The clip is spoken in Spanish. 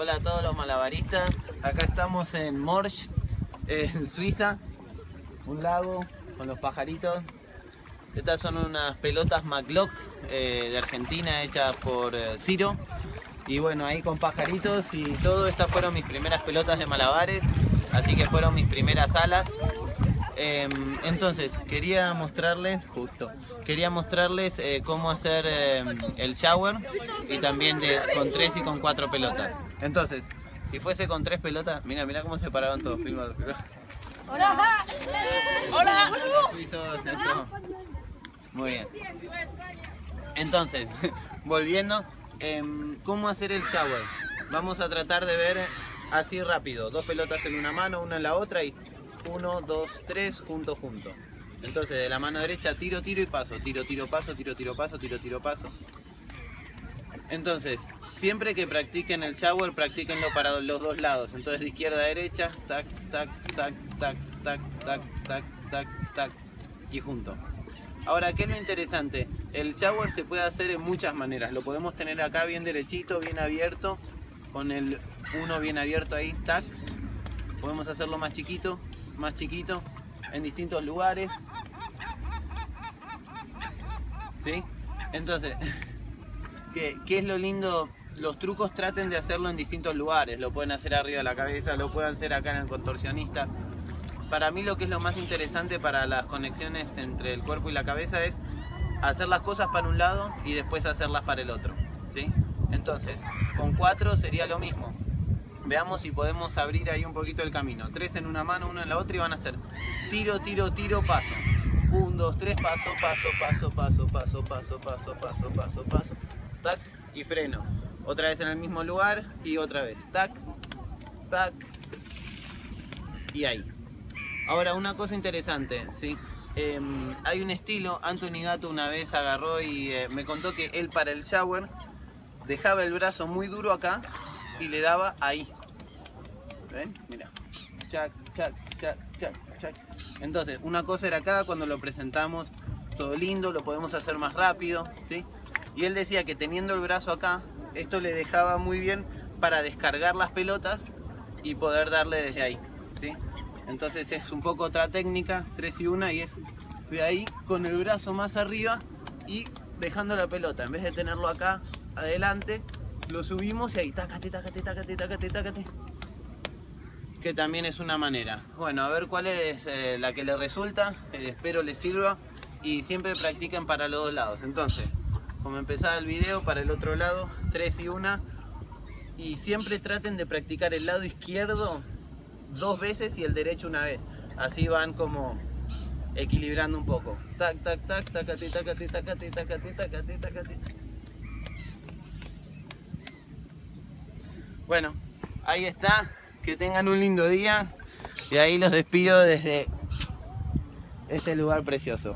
Hola a todos los malabaristas. Acá estamos en Morsch, en Suiza. Un lago con los pajaritos. Estas son unas pelotas McLock eh, de Argentina hechas por eh, Ciro. Y bueno, ahí con pajaritos y todo. Estas fueron mis primeras pelotas de malabares. Así que fueron mis primeras alas. Em, entonces, quería mostrarles, justo, quería mostrarles eh, cómo hacer em, el shower y también de, con tres y con cuatro pelotas. Entonces, si fuese con tres pelotas, mira, mira cómo se pararon todos. Hola. Hola. Muy bien. Entonces, volviendo, em, ¿cómo hacer el shower? Vamos a tratar de ver así rápido, dos pelotas en una mano, una en la otra y 1, 2, 3, junto, junto. Entonces de la mano derecha tiro, tiro y paso, tiro, tiro, paso, tiro, tiro, paso, tiro, tiro, paso. Entonces, siempre que practiquen el shower, practiquenlo para los dos lados. Entonces de izquierda a derecha, tac, tac, tac, tac, tac, tac, tac, tac, tac, y junto. Ahora, ¿qué es lo interesante? El shower se puede hacer en muchas maneras. Lo podemos tener acá bien derechito, bien abierto, con el uno bien abierto ahí, tac. Podemos hacerlo más chiquito, más chiquito en distintos lugares. ¿Sí? Entonces, ¿qué, es lo lindo? Los trucos traten de hacerlo en distintos lugares. Lo pueden hacer arriba de la cabeza, lo pueden hacer acá en el contorsionista. Para mí lo que es lo más interesante para las conexiones entre el cuerpo y la cabeza es hacer las cosas para un lado y después hacerlas para el otro. ¿sí? Entonces, con cuatro sería lo mismo. Veamos si podemos abrir ahí un poquito el camino. Tres en una mano, uno en la otra y van a hacer tiro, tiro, tiro, paso. Un, dos, tres, paso, paso, paso, paso, paso, paso, paso, paso, paso, paso. Tac y freno. Otra vez en el mismo lugar y otra vez. Tac, tac y ahí. Ahora una cosa interesante, ¿sí? hay un estilo, Anthony Gato una vez agarró y me contó que él para el shower dejaba el brazo muy duro acá y le daba ahí. ¿Ven? Mira. Chac, chac, chac, chac, chac. Entonces, una cosa era acá cuando lo presentamos, todo lindo, lo podemos hacer más rápido, ¿sí? Y él decía que teniendo el brazo acá, esto le dejaba muy bien para descargar las pelotas y poder darle desde ahí, ¿sí? Entonces es un poco otra técnica, 3 y 1, y es de ahí con el brazo más arriba y dejando la pelota. En vez de tenerlo acá adelante, lo subimos y ahí, tácate, tácate, tácate, tácate, tácate. Que también es una manera. Bueno, a ver cuál es eh, la que le resulta. Eh, espero les sirva. Y siempre practiquen para los dos lados. Entonces, como empezaba el video, para el otro lado, 3 y 1. Y siempre traten de practicar el lado izquierdo dos veces y el derecho una vez. Así van como equilibrando un poco. Tac, tac, tac, tacate, tacate, tacate, tacate, tacate, tacate. Bueno, ahí está. Que tengan un lindo día. Y ahí los despido desde este lugar precioso.